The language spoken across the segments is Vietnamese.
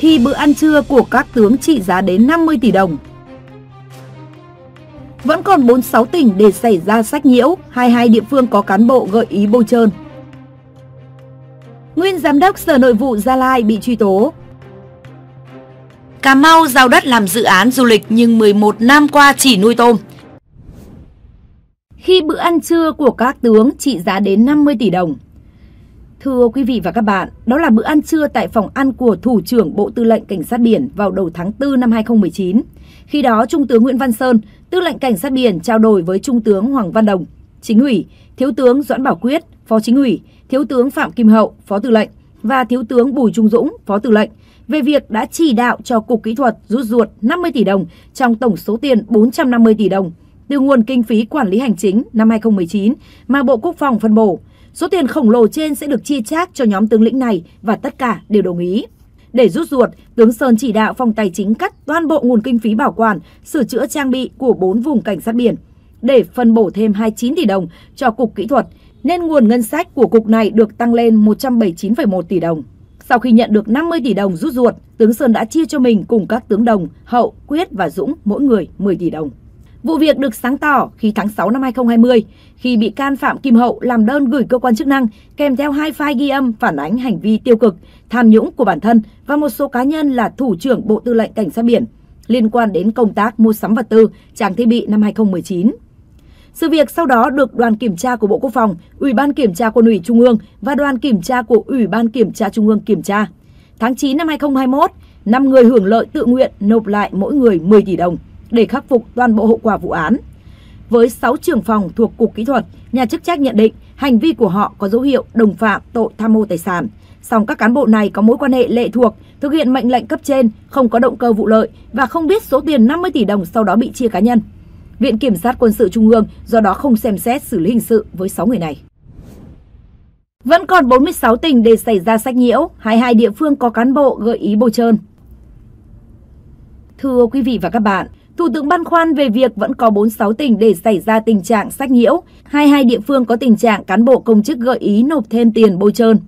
thì bữa ăn trưa của các tướng trị giá đến 50 tỷ đồng. Vẫn còn 46 tỉnh để xảy ra sách nhiễu, 22 địa phương có cán bộ gợi ý bôi trơn. Nguyên Giám đốc Sở Nội vụ Gia Lai bị truy tố. Cà Mau giao đất làm dự án du lịch nhưng 11 năm qua chỉ nuôi tôm. Khi bữa ăn trưa của các tướng trị giá đến 50 tỷ đồng. Thưa quý vị và các bạn, đó là bữa ăn trưa tại phòng ăn của Thủ trưởng Bộ Tư lệnh Cảnh sát Biển vào đầu tháng 4 năm 2019. Khi đó, Trung tướng Nguyễn Văn Sơn, Tư lệnh Cảnh sát Biển trao đổi với Trung tướng Hoàng Văn Đồng, Chính ủy, Thiếu tướng Doãn Bảo Quyết, Phó Chính ủy, Thiếu tướng Phạm Kim Hậu, Phó Tư lệnh và Thiếu tướng Bùi Trung Dũng, Phó Tư lệnh về việc đã chỉ đạo cho Cục Kỹ thuật rút ruột 50 tỷ đồng trong tổng số tiền 450 tỷ đồng từ nguồn kinh phí quản lý hành chính năm 2019 mà Bộ Quốc phòng phân bổ. Số tiền khổng lồ trên sẽ được chi chác cho nhóm tướng lĩnh này và tất cả đều đồng ý. Để rút ruột, tướng Sơn chỉ đạo phòng tài chính cắt toàn bộ nguồn kinh phí bảo quản, sửa chữa trang bị của 4 vùng cảnh sát biển để phân bổ thêm 29 tỷ đồng cho Cục Kỹ thuật, nên nguồn ngân sách của cục này được tăng lên 179,1 tỷ đồng. Sau khi nhận được 50 tỷ đồng rút ruột, tướng Sơn đã chia cho mình cùng các tướng đồng Hậu, Quyết và Dũng mỗi người 10 tỷ đồng. Vụ việc được sáng tỏ khi tháng 6 năm 2020, khi bị can Phạm Kim Hậu làm đơn gửi cơ quan chức năng kèm theo hai file ghi âm phản ánh hành vi tiêu cực, tham nhũng của bản thân và một số cá nhân là thủ trưởng Bộ Tư lệnh Cảnh sát biển liên quan đến công tác mua sắm vật tư, trang thiết bị năm 2019. Sự việc sau đó được đoàn kiểm tra của Bộ Quốc phòng, Ủy ban kiểm tra Quân ủy Trung ương và đoàn kiểm tra của Ủy ban kiểm tra Trung ương kiểm tra. Tháng 9 năm 2021, 5 người hưởng lợi tự nguyện nộp lại mỗi người 10 tỷ đồng để khắc phục toàn bộ hậu quả vụ án. Với 6 trưởng phòng thuộc Cục Kỹ thuật, nhà chức trách nhận định hành vi của họ có dấu hiệu đồng phạm tội tham mô tài sản. Song các cán bộ này có mối quan hệ lệ thuộc, thực hiện mệnh lệnh cấp trên, không có động cơ vụ lợi và không biết số tiền 50 tỷ đồng sau đó bị chia cá nhân. Viện Kiểm sát Quân sự Trung ương do đó không xem xét xử lý hình sự với 6 người này. Vẫn còn 46 tỉnh để xảy ra sách nhiễu, 22 địa phương có cán bộ gợi ý bôi trơn. Thưa quý vị và các bạn, Thủ tướng băn khoăn về việc vẫn có 46 tỉnh để xảy ra tình trạng sách nhiễu, 22 địa phương có tình trạng cán bộ công chức gợi ý nộp thêm tiền bôi trơn.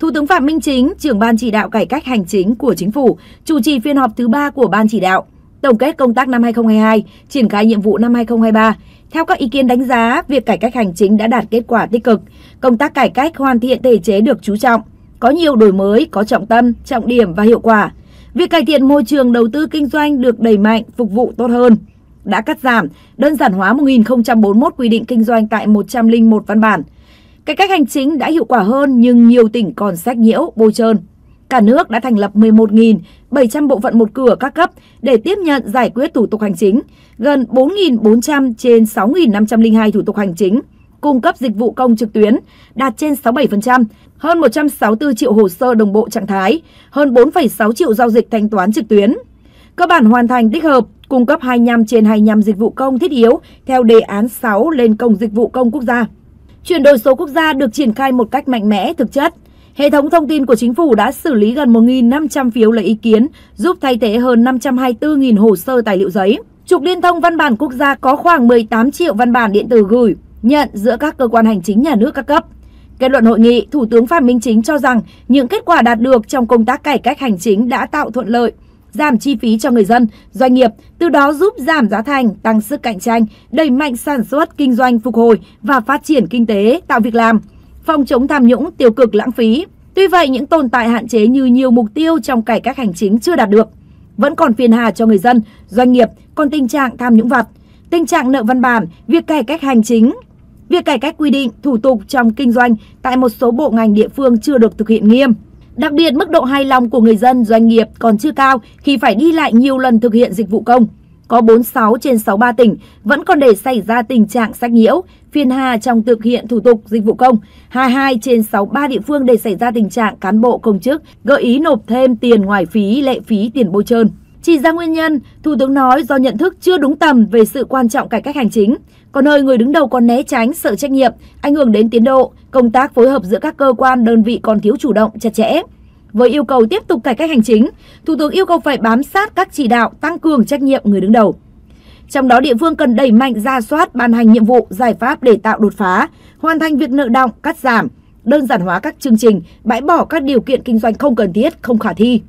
Thủ tướng Phạm Minh Chính, trưởng ban chỉ đạo cải cách hành chính của chính phủ, chủ trì phiên họp thứ 3 của ban chỉ đạo, tổng kết công tác năm 2022, triển khai nhiệm vụ năm 2023. Theo các ý kiến đánh giá, việc cải cách hành chính đã đạt kết quả tích cực, công tác cải cách hoàn thiện thể chế được chú trọng, có nhiều đổi mới, có trọng tâm, trọng điểm và hiệu quả. Việc cải thiện môi trường đầu tư kinh doanh được đẩy mạnh, phục vụ tốt hơn. Đã cắt giảm, đơn giản hóa 1041 quy định kinh doanh tại 101 văn bản. Cải cách hành chính đã hiệu quả hơn nhưng nhiều tỉnh còn sách nhiễu, bôi trơn. Cả nước đã thành lập 11.700 bộ phận một cửa các cấp để tiếp nhận giải quyết thủ tục hành chính, gần 4.400 trên 6.502 thủ tục hành chính, cung cấp dịch vụ công trực tuyến đạt trên 67%, hơn 164 triệu hồ sơ đồng bộ trạng thái, hơn 4,6 triệu giao dịch thanh toán trực tuyến. Cơ bản hoàn thành tích hợp, cung cấp 25 trên 25 dịch vụ công thiết yếu theo đề án 6 lên cổng dịch vụ công quốc gia. Chuyển đổi số quốc gia được triển khai một cách mạnh mẽ, thực chất. Hệ thống thông tin của chính phủ đã xử lý gần 1.500 phiếu lấy ý kiến, giúp thay thế hơn 524.000 hồ sơ tài liệu giấy. Trục liên thông văn bản quốc gia có khoảng 18 triệu văn bản điện tử gửi, nhận giữa các cơ quan hành chính nhà nước các cấp. Kết luận hội nghị, Thủ tướng Phạm Minh Chính cho rằng những kết quả đạt được trong công tác cải cách hành chính đã tạo thuận lợi, giảm chi phí cho người dân, doanh nghiệp, từ đó giúp giảm giá thành, tăng sức cạnh tranh, đẩy mạnh sản xuất, kinh doanh phục hồi và phát triển kinh tế, tạo việc làm, phòng chống tham nhũng, tiêu cực lãng phí. Tuy vậy, những tồn tại hạn chế như nhiều mục tiêu trong cải cách hành chính chưa đạt được, vẫn còn phiền hà cho người dân, doanh nghiệp, còn tình trạng tham nhũng vặt, tình trạng nợ văn bản, việc cải cách hành chính Việc cải cách quy định, thủ tục trong kinh doanh tại một số bộ ngành địa phương chưa được thực hiện nghiêm. Đặc biệt, mức độ hài lòng của người dân doanh nghiệp còn chưa cao khi phải đi lại nhiều lần thực hiện dịch vụ công. Có 46 trên 63 tỉnh vẫn còn để xảy ra tình trạng sách nhiễu, phiên hà trong thực hiện thủ tục dịch vụ công. 22 trên 63 địa phương để xảy ra tình trạng cán bộ công chức gợi ý nộp thêm tiền ngoài phí, lệ phí, tiền bôi trơn. Chỉ ra nguyên nhân, Thủ tướng nói do nhận thức chưa đúng tầm về sự quan trọng cải cách hành chính, có nơi người đứng đầu còn né tránh sợ trách nhiệm, ảnh hưởng đến tiến độ, công tác phối hợp giữa các cơ quan đơn vị còn thiếu chủ động chặt chẽ. Với yêu cầu tiếp tục cải cách hành chính, Thủ tướng yêu cầu phải bám sát các chỉ đạo tăng cường trách nhiệm người đứng đầu. Trong đó địa phương cần đẩy mạnh ra soát ban hành nhiệm vụ, giải pháp để tạo đột phá, hoàn thành việc nợ động, cắt giảm, đơn giản hóa các chương trình, bãi bỏ các điều kiện kinh doanh không cần thiết, không khả thi.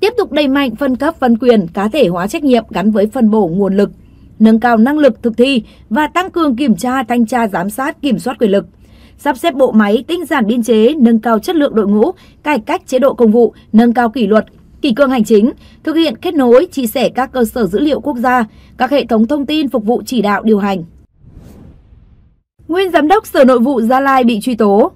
Tiếp tục đẩy mạnh phân cấp phân quyền, cá thể hóa trách nhiệm gắn với phân bổ nguồn lực, nâng cao năng lực thực thi và tăng cường kiểm tra, thanh tra, giám sát, kiểm soát quyền lực. Sắp xếp bộ máy, tinh giản biên chế, nâng cao chất lượng đội ngũ, cải cách chế độ công vụ, nâng cao kỷ luật, kỷ cương hành chính, thực hiện kết nối, chia sẻ các cơ sở dữ liệu quốc gia, các hệ thống thông tin phục vụ chỉ đạo điều hành. Nguyên Giám đốc Sở Nội vụ Gia Lai bị truy tố.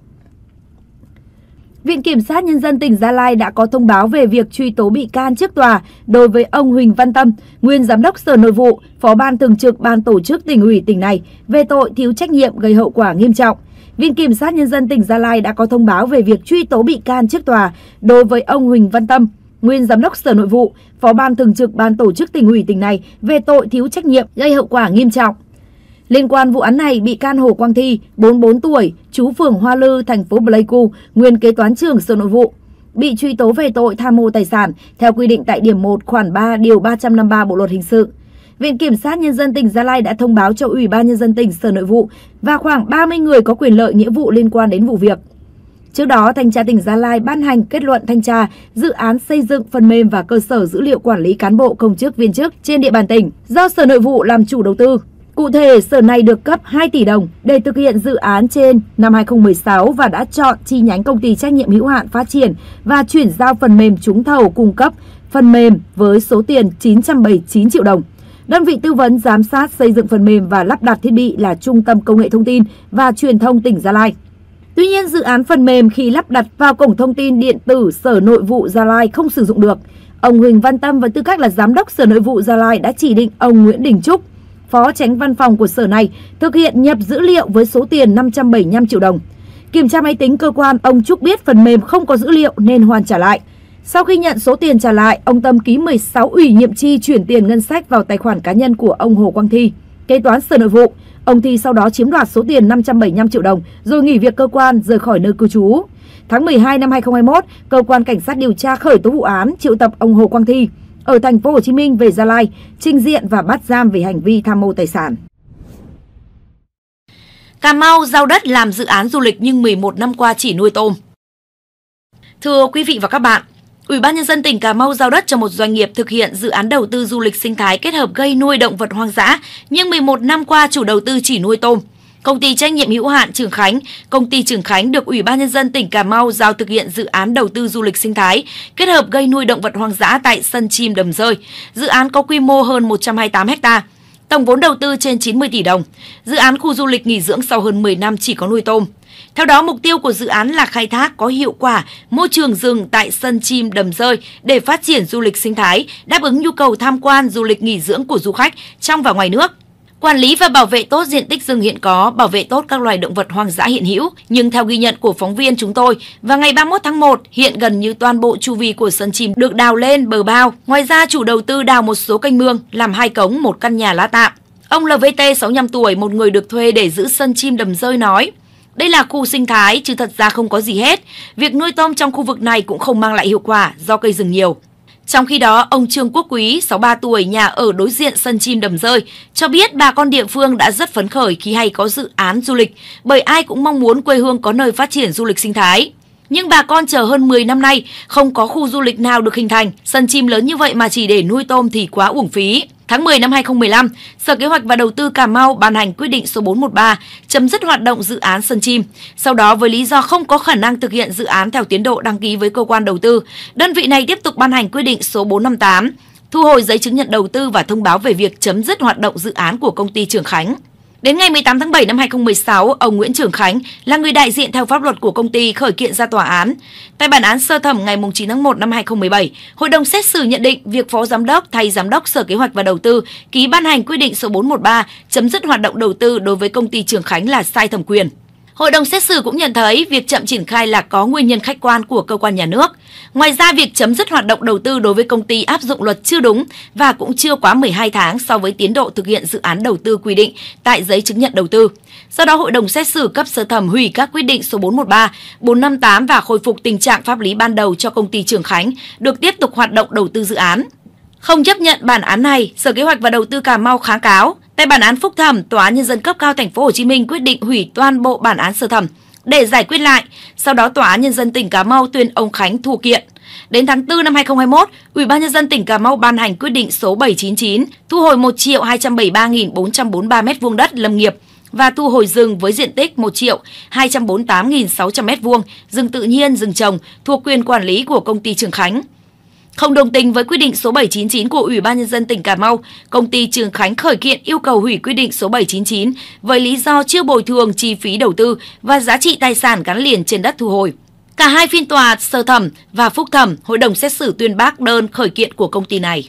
Viện Kiểm sát Nhân dân tỉnh Gia Lai đã có thông báo về việc truy tố bị can trước tòa đối với ông Huỳnh Văn Tâm, nguyên Giám đốc Sở Nội vụ, Phó ban Thường trực Ban Tổ chức tỉnh ủy tỉnh này về tội thiếu trách nhiệm gây hậu quả nghiêm trọng. Viện Kiểm sát Nhân dân tỉnh Gia Lai đã có thông báo về việc truy tố bị can trước tòa đối với ông Huỳnh Văn Tâm, nguyên Giám đốc Sở Nội vụ, Phó ban Thường trực Ban Tổ chức tỉnh ủy tỉnh này về tội thiếu trách nhiệm gây hậu quả nghiêm trọng. Liên quan vụ án này, bị can Hồ Quang Thi, 44 tuổi, chú phường Hoa Lư, thành phố Pleiku, nguyên kế toán trưởng Sở Nội vụ, bị truy tố về tội tham mô tài sản theo quy định tại điểm 1 khoản 3 điều 353 Bộ luật hình sự. Viện Kiểm sát Nhân dân tỉnh Gia Lai đã thông báo cho Ủy ban Nhân dân tỉnh Sở Nội vụ và khoảng 30 người có quyền lợi nghĩa vụ liên quan đến vụ việc. Trước đó, Thanh tra tỉnh Gia Lai ban hành kết luận thanh tra dự án xây dựng phần mềm và cơ sở dữ liệu quản lý cán bộ công chức viên chức trên địa bàn tỉnh do Sở Nội vụ làm chủ đầu tư. Cụ thể, sở này được cấp 2 tỷ đồng để thực hiện dự án trên năm 2016 và đã chọn chi nhánh công ty trách nhiệm hữu hạn phát triển và chuyển giao phần mềm trúng thầu cung cấp phần mềm với số tiền 979 triệu đồng. Đơn vị tư vấn giám sát xây dựng phần mềm và lắp đặt thiết bị là Trung tâm Công nghệ Thông tin và Truyền thông tỉnh Gia Lai. Tuy nhiên, dự án phần mềm khi lắp đặt vào cổng thông tin điện tử Sở Nội vụ Gia Lai không sử dụng được. Ông Huỳnh Văn Tâm với tư cách là Giám đốc Sở Nội vụ Gia Lai đã chỉ định ông Nguyễn Đình Trúc, Phó tránh văn phòng của sở này, thực hiện nhập dữ liệu với số tiền 575 triệu đồng. Kiểm tra máy tính cơ quan, ông Trúc biết phần mềm không có dữ liệu nên hoàn trả lại. Sau khi nhận số tiền trả lại, ông Tâm ký 16 ủy nhiệm chi chuyển tiền ngân sách vào tài khoản cá nhân của ông Hồ Quang Thi, kế toán Sở Nội vụ. Ông Thi sau đó chiếm đoạt số tiền 575 triệu đồng rồi nghỉ việc cơ quan rời khỏi nơi cư trú. Tháng 12 năm 2021, cơ quan cảnh sát điều tra khởi tố vụ án triệu tập ông Hồ Quang Thi ở thành phố Hồ Chí Minh về Gia Lai, trình diện và bắt giam về hành vi tham mô tài sản. Cà Mau giao đất làm dự án du lịch nhưng 11 năm qua chỉ nuôi tôm. Thưa quý vị và các bạn, Ủy ban nhân dân tỉnh Cà Mau giao đất cho một doanh nghiệp thực hiện dự án đầu tư du lịch sinh thái kết hợp gây nuôi động vật hoang dã, nhưng 11 năm qua chủ đầu tư chỉ nuôi tôm. Công ty trách nhiệm hữu hạn Trường Khánh, công ty Trường Khánh được Ủy ban nhân dân tỉnh Cà Mau giao thực hiện dự án đầu tư du lịch sinh thái kết hợp gây nuôi động vật hoang dã tại sân chim Đầm Rơi. Dự án có quy mô hơn 128 ha. Tổng vốn đầu tư trên 90 tỷ đồng. Dự án khu du lịch nghỉ dưỡng sau hơn 10 năm chỉ có nuôi tôm. Theo đó, mục tiêu của dự án là khai thác có hiệu quả môi trường rừng tại sân chim đầm rơi để phát triển du lịch sinh thái, đáp ứng nhu cầu tham quan du lịch nghỉ dưỡng của du khách trong và ngoài nước. Quản lý và bảo vệ tốt diện tích rừng hiện có, bảo vệ tốt các loài động vật hoang dã hiện hữu. Nhưng theo ghi nhận của phóng viên chúng tôi, vào ngày 31 tháng 1, hiện gần như toàn bộ chu vi của sân chim được đào lên bờ bao. Ngoài ra, chủ đầu tư đào một số canh mương, làm hai cống, một căn nhà lá tạm. Ông LVT 65 tuổi, một người được thuê để giữ sân chim đầm rơi nói, đây là khu sinh thái chứ thật ra không có gì hết. Việc nuôi tôm trong khu vực này cũng không mang lại hiệu quả do cây rừng nhiều. Trong khi đó, ông Trương Quốc Quý, 63 tuổi, nhà ở đối diện sân chim đầm rơi, cho biết bà con địa phương đã rất phấn khởi khi hay có dự án du lịch, bởi ai cũng mong muốn quê hương có nơi phát triển du lịch sinh thái. Nhưng bà con chờ hơn 10 năm nay, không có khu du lịch nào được hình thành, sân chim lớn như vậy mà chỉ để nuôi tôm thì quá uổng phí. Tháng 10 năm 2015, Sở Kế hoạch và Đầu tư Cà Mau ban hành quyết định số 413 chấm dứt hoạt động dự án sân chim. Sau đó với lý do không có khả năng thực hiện dự án theo tiến độ đăng ký với cơ quan đầu tư, đơn vị này tiếp tục ban hành quyết định số 458 thu hồi giấy chứng nhận đầu tư và thông báo về việc chấm dứt hoạt động dự án của công ty Trường Khánh. Đến ngày 18 tháng 7 năm 2016, ông Nguyễn Trường Khánh là người đại diện theo pháp luật của công ty khởi kiện ra tòa án. Tại bản án sơ thẩm ngày 9 tháng 1 năm 2017, hội đồng xét xử nhận định việc phó giám đốc thay giám đốc Sở Kế hoạch và Đầu tư ký ban hành quyết định số 413 chấm dứt hoạt động đầu tư đối với công ty Trường Khánh là sai thẩm quyền. Hội đồng xét xử cũng nhận thấy việc chậm triển khai là có nguyên nhân khách quan của cơ quan nhà nước. Ngoài ra, việc chấm dứt hoạt động đầu tư đối với công ty áp dụng luật chưa đúng và cũng chưa quá 12 tháng so với tiến độ thực hiện dự án đầu tư quy định tại giấy chứng nhận đầu tư. Do đó, Hội đồng xét xử cấp sơ thẩm hủy các quyết định số 413, 458 và khôi phục tình trạng pháp lý ban đầu cho công ty Trường Khánh được tiếp tục hoạt động đầu tư dự án. Không chấp nhận bản án này, Sở Kế hoạch và Đầu tư Cà Mau kháng cáo. Tại bản án phúc thẩm, Tòa án nhân dân cấp cao thành phố Hồ Chí Minh quyết định hủy toàn bộ bản án sơ thẩm để giải quyết lại. Sau đó Tòa án nhân dân tỉnh Cà Mau tuyên ông Khánh thua kiện. Đến tháng 4 năm 2021, Ủy ban nhân dân tỉnh Cà Mau ban hành quyết định số 799 thu hồi 1 triệu 273.443 m2 đất lâm nghiệp và thu hồi rừng với diện tích 1 triệu 248.600 m2 rừng tự nhiên, rừng trồng thuộc quyền quản lý của công ty Trường Khánh. Không đồng tình với quyết định số 799 của Ủy ban nhân dân tỉnh Cà Mau, công ty Trường Khánh khởi kiện yêu cầu hủy quyết định số 799 với lý do chưa bồi thường chi phí đầu tư và giá trị tài sản gắn liền trên đất thu hồi. Cả hai phiên tòa sơ thẩm và phúc thẩm, hội đồng xét xử tuyên bác đơn khởi kiện của công ty này.